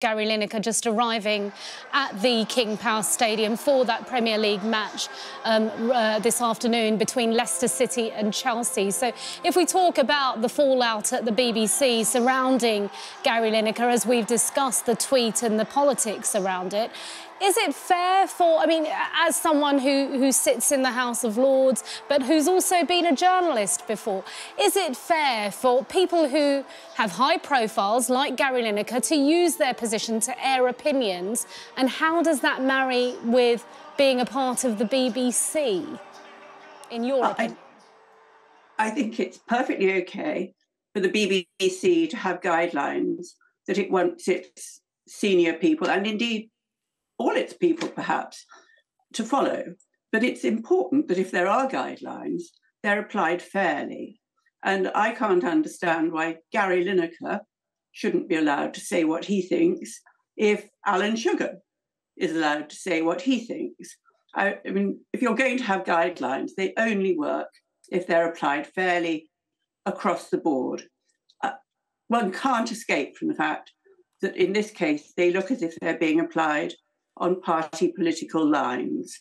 Gary Lineker just arriving at the King Power Stadium for that Premier League match um, uh, this afternoon between Leicester City and Chelsea. So if we talk about the fallout at the BBC surrounding Gary Lineker, as we've discussed the tweet and the politics around it, is it fair for, I mean, as someone who, who sits in the House of Lords, but who's also been a journalist before, is it fair for people who have high profiles like Gary Lineker to use their position to air opinions? And how does that marry with being a part of the BBC, in your I, opinion? I think it's perfectly okay for the BBC to have guidelines that it wants its senior people and indeed all its people perhaps to follow. But it's important that if there are guidelines, they're applied fairly. And I can't understand why Gary Lineker shouldn't be allowed to say what he thinks if Alan Sugar is allowed to say what he thinks. I, I mean, if you're going to have guidelines, they only work if they're applied fairly across the board. Uh, one can't escape from the fact that in this case, they look as if they're being applied on party political lines.